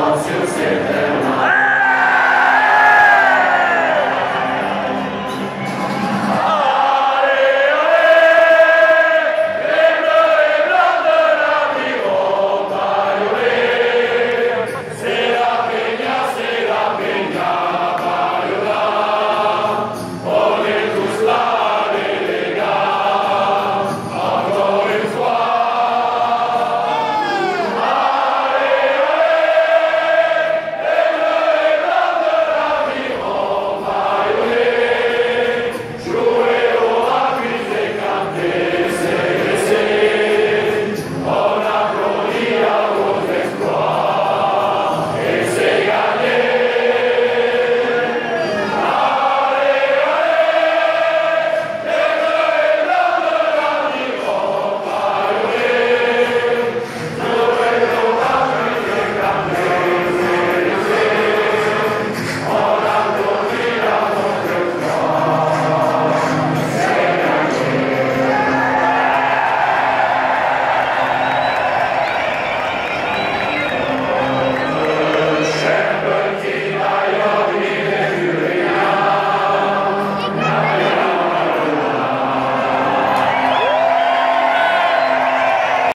São seu servo.